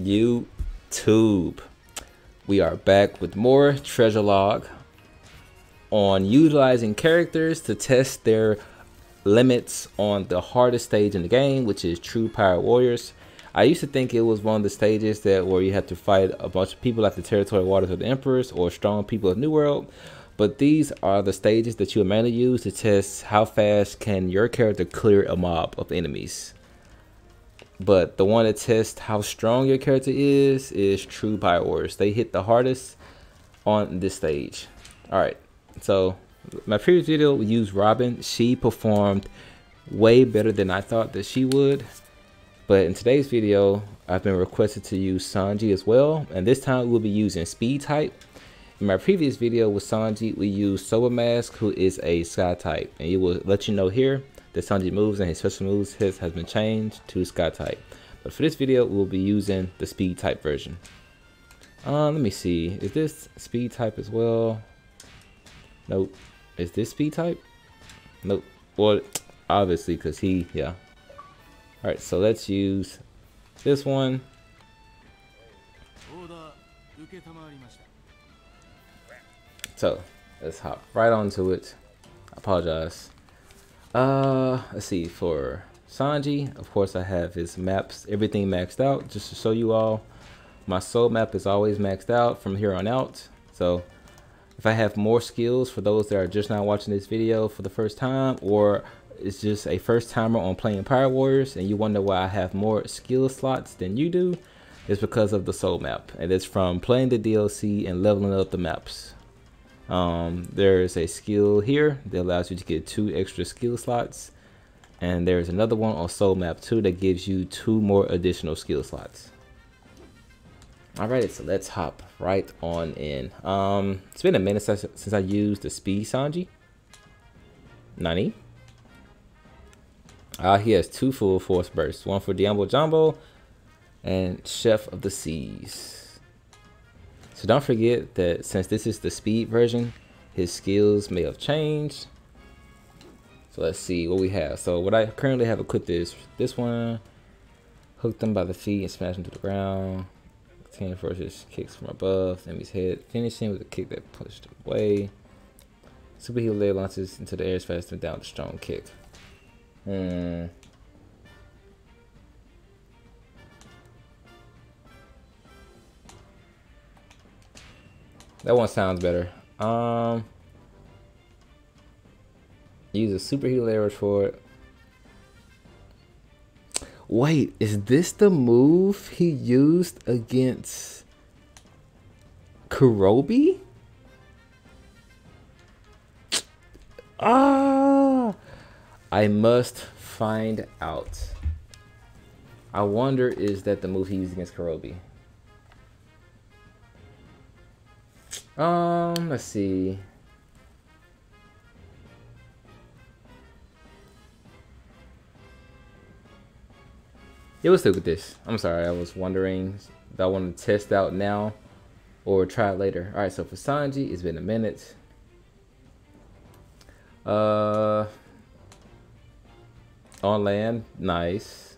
YouTube? We are back with more treasure log on utilizing characters to test their limits on the hardest stage in the game, which is True Pirate Warriors. I used to think it was one of the stages that where you have to fight a bunch of people like the territory waters of the Emperors or strong people of New World. But these are the stages that you mainly use to test how fast can your character clear a mob of enemies. But the one that tests how strong your character is is True Warriors. They hit the hardest on this stage. Alright, so my previous video we used Robin. She performed way better than I thought that she would. But in today's video, I've been requested to use Sanji as well. And this time we'll be using speed type. In my previous video with Sanji, we used Soba Mask, who is a Sky type. And it will let you know here that Sanji moves and his special moves his has been changed to Sky type. But for this video, we'll be using the speed type version. Uh, let me see. Is this speed type as well? Nope. Is this speed type? Nope. Well, obviously, because he, yeah. Alright, so let's use this one. So, let's hop right onto it. I apologize. Uh, let's see, for Sanji, of course I have his maps, everything maxed out, just to show you all. My soul map is always maxed out from here on out. So, if I have more skills for those that are just now watching this video for the first time or it's just a first timer on playing Pirate Warriors and you wonder why I have more skill slots than you do, it's because of the soul map. And it's from playing the DLC and leveling up the maps. Um, there's a skill here that allows you to get two extra skill slots. And there's another one on soul map 2 that gives you two more additional skill slots. Alright, so let's hop right on in. Um, it's been a minute since, since I used the speed Sanji. Nani? Uh, he has two full force bursts, one for Diable Jambe and Chef of the Seas. So don't forget that since this is the speed version, his skills may have changed. So let's see what we have. So what I currently have equipped is this one. Hook them by the feet and smash them to the ground. Ten versus kicks from above, enemy's head, finishing with a kick that pushed away. Superhero leg launches into the air as fast and down the strong kick. Hmm. That one sounds better. Um, use a super superhero arrow for it. Wait, is this the move he used against Kuroobi? Ah, I must find out. I wonder is that the move he used against Kuroobi? Um, let's see. Yeah, we'll stick with this. I'm sorry, I was wondering if I want to test out now or try it later. All right, so for Sanji, it's been a minute. Uh, on land, nice.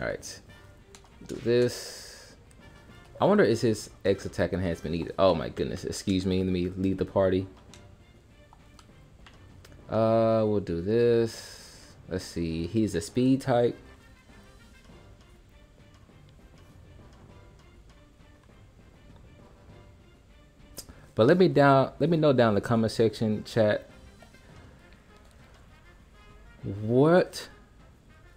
All right, do this. I wonder is his X attack enhancement needed? Oh my goodness, excuse me, let me leave the party. Uh, we'll do this. Let's see. He's a speed type. But let me down let me know down in the comment section chat what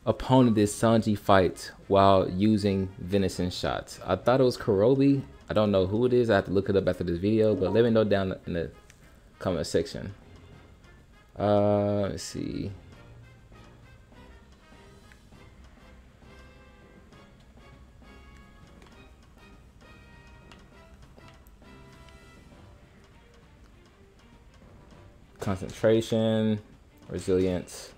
opponent did Sanji fight while using venison shots? I thought it was Kuroobi. I don't know who it is. I have to look it up after this video, but let me know down in the comment section. Uh, let's see. concentration, resilience.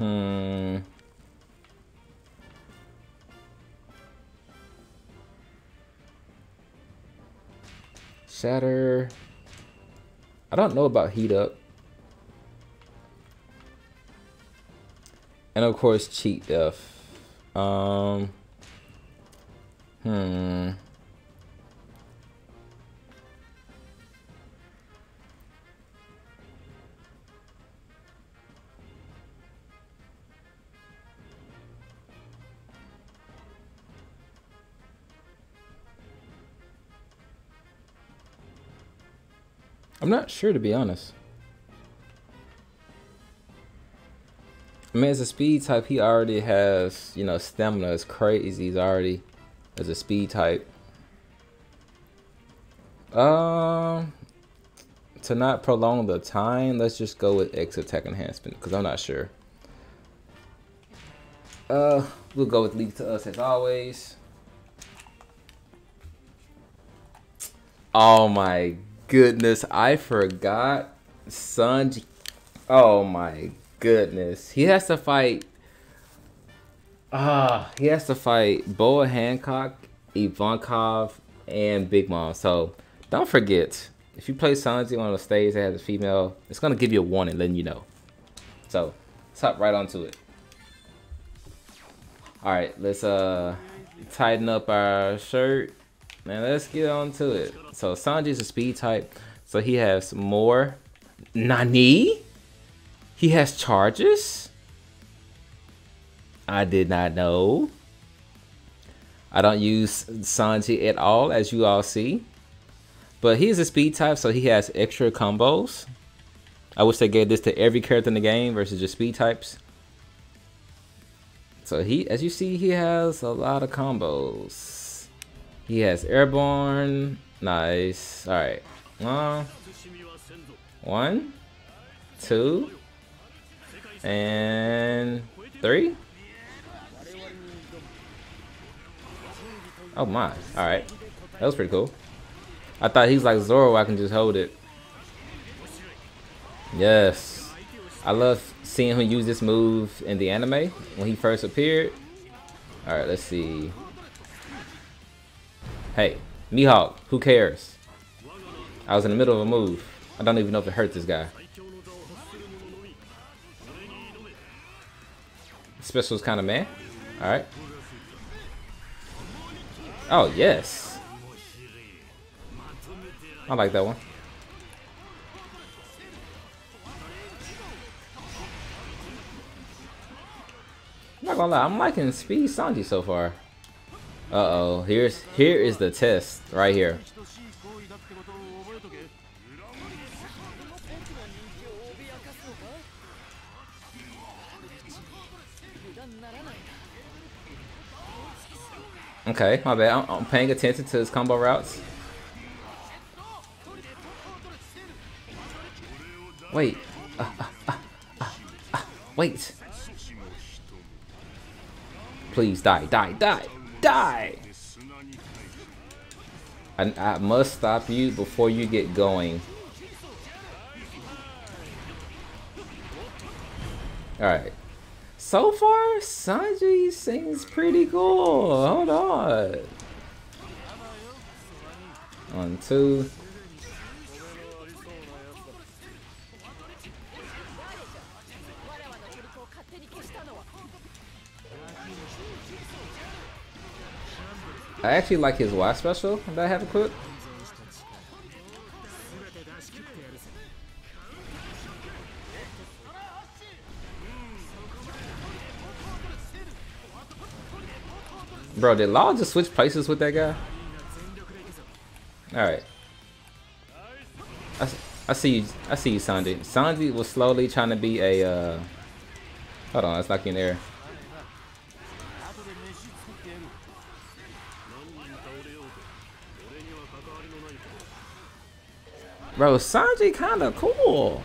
Hmm. Shatter. I don't know about heat up. And of course, cheat death. Um, hmm. I'm not sure to be honest. I mean, as a speed type, he already has, you know, stamina is crazy. He's already as a speed type. Um, to not prolong the time, let's just go with X attack enhancement because I'm not sure. Uh, we'll go with lead to us as always. Oh my goodness, I forgot Sanji. Oh my goodness, he has to fight. Ah, uh, he has to fight Boa Hancock, Ivankov, and Big Mom. So don't forget, if you play Sanji on the stage that has a female, it's gonna give you a warning, letting you know. So let's hop right onto it. All right, let's uh tighten up our shirt. Now let's get on to it. So Sanji's a speed type, so he has more. Nani? He has charges? I did not know. I don't use Sanji at all, as you all see. But he's a speed type, so he has extra combos. I wish they gave this to every character in the game versus just speed types. So he, as you see, he has a lot of combos. He has airborne. Nice. All right. Uh, one, two, and three. Oh my. All right. That was pretty cool. I thought he's like Zoro. I can just hold it. Yes. I love seeing him use this move in the anime when he first appeared. All right. Let's see. Hey, Mihawk, who cares? I was in the middle of a move. I don't even know if it hurt this guy. Special is kind of man. Alright. Oh, yes. I like that one. I'm not gonna lie, I'm liking Speed Sanji so far. Uh-oh, here's here is the test right here. Okay, my bad. I'm, I'm paying attention to his combo routes. Wait. Uh, uh, uh, wait. Please die, die, die die! I, I must stop you before you get going. Alright. So far, Sanji seems pretty cool. Hold on. On two. I actually like his Y special that I have equipped. Bro, did Law just switch places with that guy? Alright. I, I see you, I see you, Sanji. Sanji was slowly trying to be a, uh... Hold on, it's not in there. Bro, Sanji kind of cool.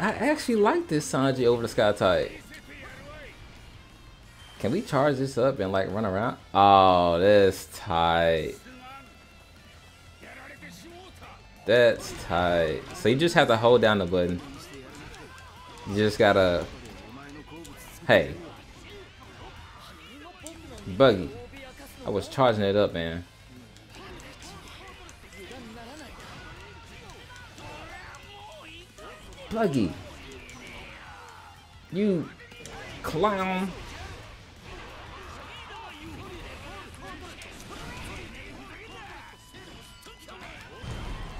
I actually like this Sanji over the Sky Type. Can we charge this up and like run around? Oh, that's tight. That's tight. So you just have to hold down the button. You just gotta... Hey buggy. I was charging it up, man. Buggy. You clown.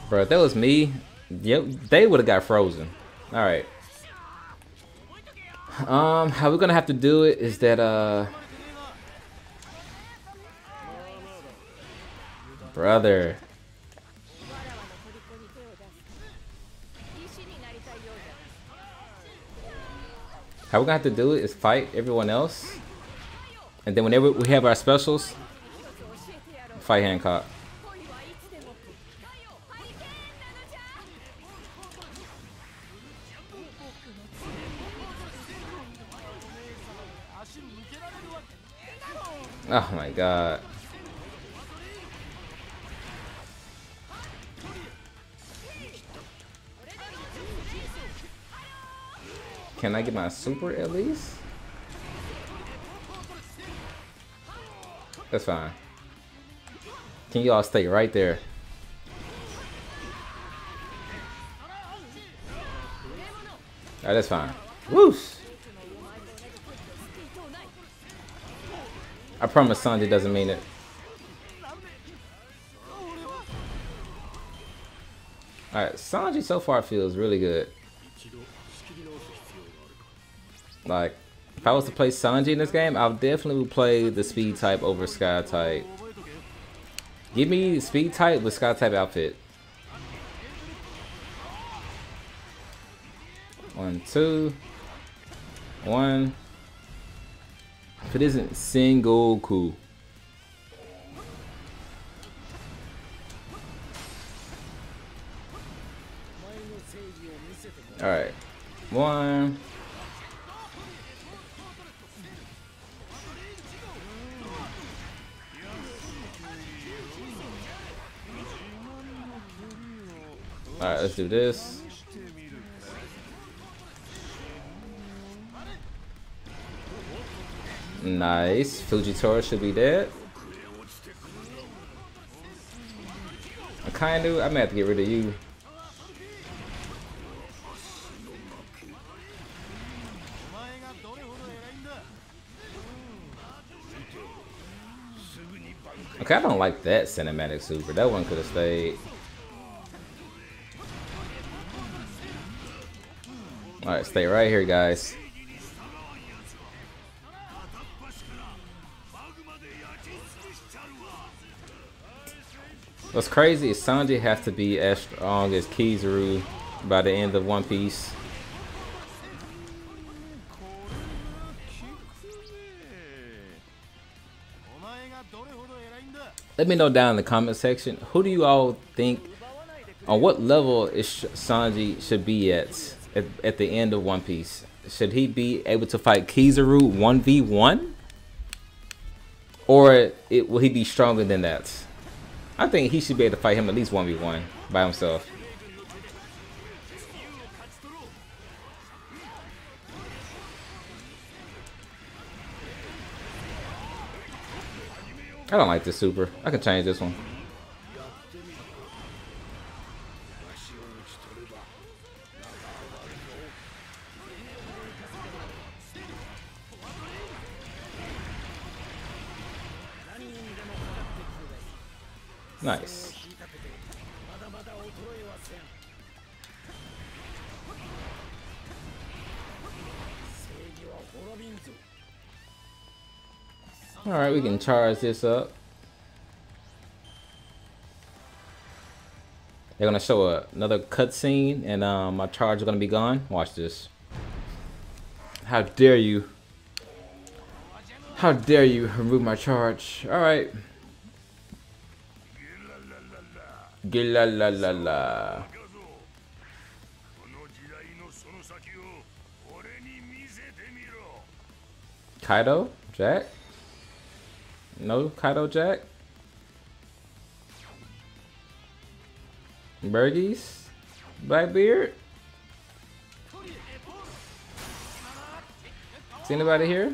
Bro, if that was me, yep, they would have got frozen. All right. Um, how we're gonna have to do it is that uh brother. How we're gonna have to do it is fight everyone else, and then whenever we have our specials, fight Hancock. Oh my god. Can I get my super at least? That's fine. Can you all stay right there? Alright, that's fine. Whoosh! I promise Sanji doesn't mean it. Alright, Sanji so far feels really good. Like, if I was to play Sanji in this game, I will definitely play the speed type over sky type. Give me speed type with sky type outfit. One, two, one. If it isn't Sengoku. Alright. One. Alright, let's do this. Nice. Fujitora should be dead. Akainu, I may have to get rid of you. Okay, I don't like that cinematic super. That one could have stayed. Alright, stay right here, guys. What's crazy is Sanji has to be as strong as Kizaru by the end of One Piece. Let me know down in the comment section, who do you all think, on what level is Sanji should be at, at, at the end of One Piece? Should he be able to fight Kizaru 1v1? Or it, will he be stronger than that? I think he should be able to fight him at least 1v1 by himself. I don't like this super. I can change this one. Nice. Alright, we can charge this up. They're gonna show a, another cutscene and um, my charge is gonna be gone. Watch this. How dare you? How dare you remove my charge? Alright. Gila la la la. Kaido? Jack? No Kaido Jack? Burgies? Blackbeard? Is anybody here?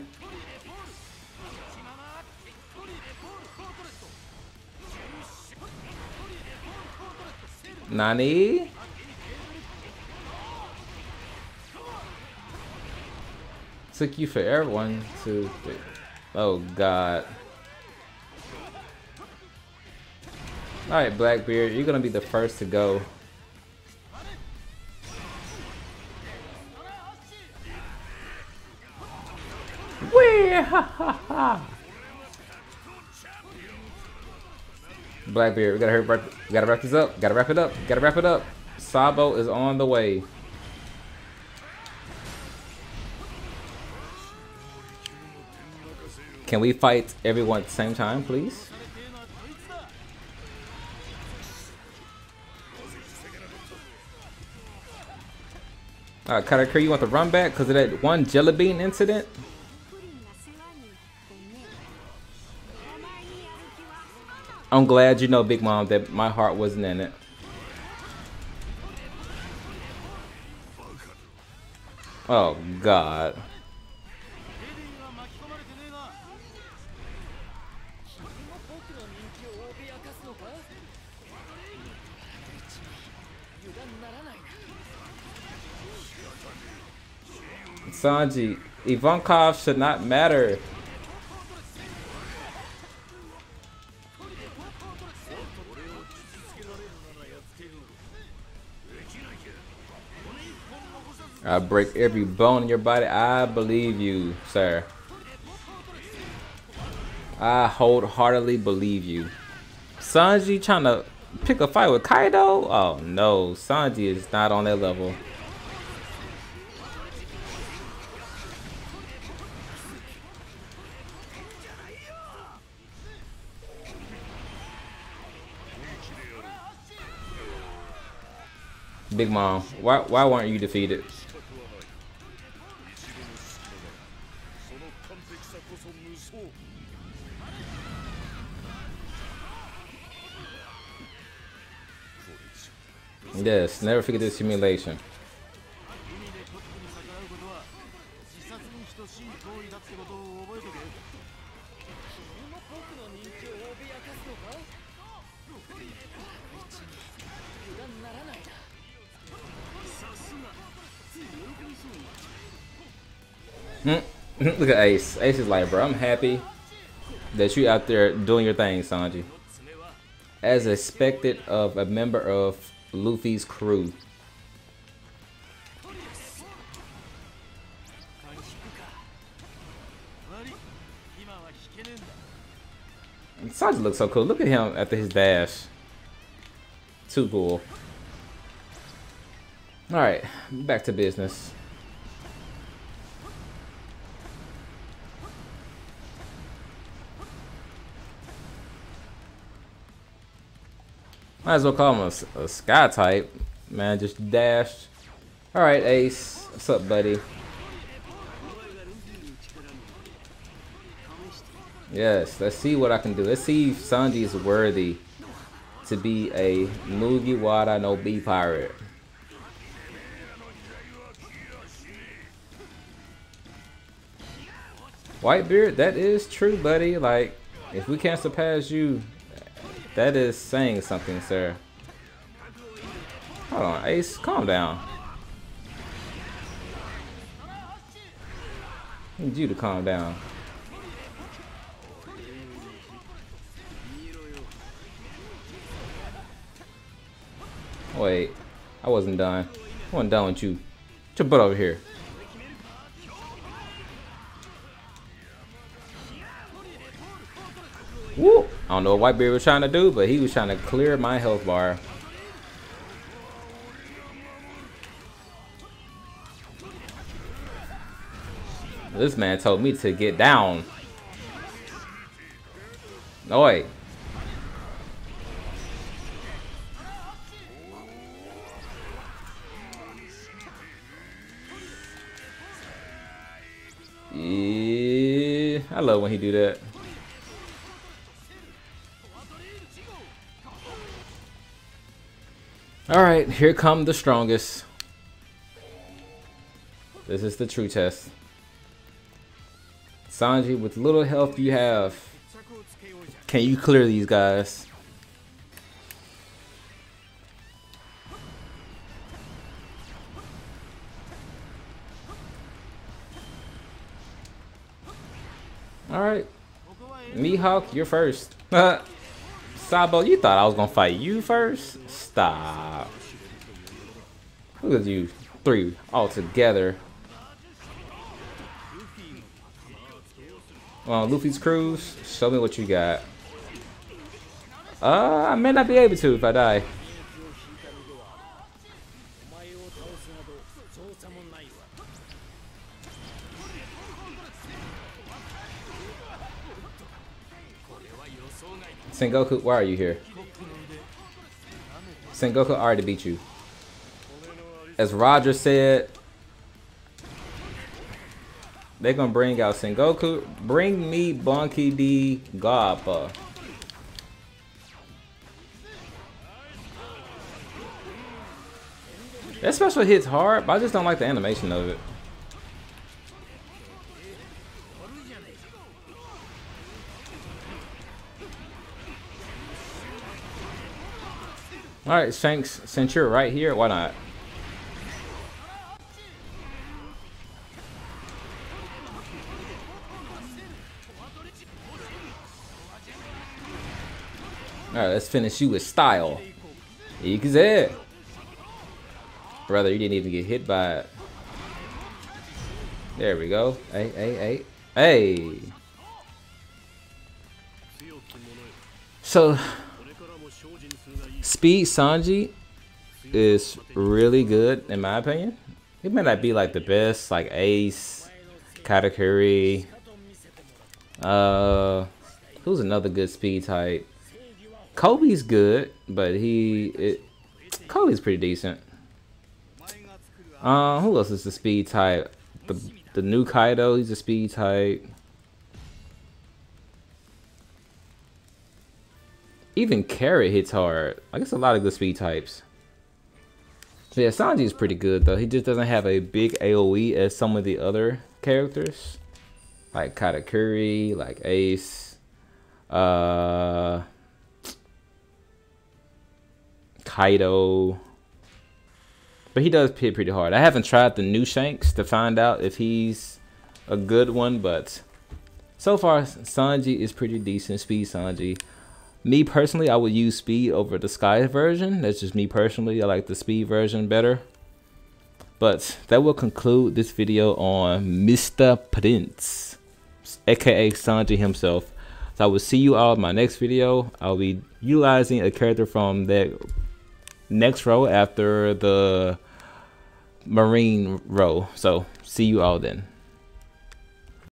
Nani? Took you forever. One, two, three. Oh, God. Alright, Blackbeard, you're gonna be the first to go. Wee! Ha ha ha! Blackbeard, we gotta hurry, we gotta wrap this up. Gotta wrap it up. Gotta wrap it up. Sabo is on the way. Can we fight everyone at the same time, please? Uh, Alright, Katakuri, you want the run back because of that one jelly bean incident? I'm glad you know, Big Mom, that my heart wasn't in it. Oh, God. Sanji, Ivankov should not matter. I break every bone in your body. I believe you, sir. I wholeheartedly believe you. Sanji trying to pick a fight with Kaido? Oh no, Sanji is not on that level. Big Mom, why why weren't you defeated? Yes, never forget this simulation. Hmm. Look at Ace. Ace is like, bro, I'm happy that you out there doing your thing, Sanji. As expected of a member of Luffy's crew. Sanji looks so cool. Look at him after his dash. Too cool. Alright, back to business. Might as well call him a, a sky type. Man, just dashed. Alright, Ace. What's up, buddy? Yes, let's see what I can do. Let's see if Sanji is worthy to be a Mugiwara no B pirate. Whitebeard, that is true, buddy. Like, if we can't surpass you, that is saying something, sir. Hold on, Ace, calm down. I need you to calm down. Wait, I wasn't done. I wasn't done with you. Get your butt over here. I don't know what Whitebeard was trying to do, but he was trying to clear my health bar. This man told me to get down. Oi. Yeah, I love when he do that. Alright, here come the strongest. This is the true test. Sanji, with little health you have, can you clear these guys? Alright. Mihawk, you're first. Sabo, you thought I was gonna fight you first? Stop. Look at you three all together. On Luffy's cruise, show me what you got. Uh, I may not be able to if I die. Sengoku, why are you here? Sengoku already beat you. As Roger said, they're gonna bring out Sengoku. Bring me Bonky D Gappa. That special hits hard, but I just don't like the animation of it. Alright, Shanks, since you're right here, why not? Alright, let's finish you with style. Easy. Brother, you didn't even get hit by it. There we go. Hey, hey, hey. Hey! So, Speed Sanji is really good in my opinion. He may not be like the best, like Ace, Katakuri. Uh, who's another good speed type? Koby's good, but he it, Koby's pretty decent. Uh, who else is the speed type? The the new Kaido, he's a speed type. Even Carrot hits hard. I guess a lot of good speed types. So yeah, Sanji is pretty good though. He just doesn't have a big AoE as some of the other characters. Like Katakuri, like Ace. Uh Kaido. But he does hit pretty hard. I haven't tried the new Shanks to find out if he's a good one, but so far Sanji is pretty decent. Speed Sanji. Me personally, I would use speed over the sky version. That's just me personally. I like the speed version better. But that will conclude this video on Mr. Prince, aka Sanji himself. So I will see you all in my next video. I'll be utilizing a character from that next row after the marine row. So see you all then.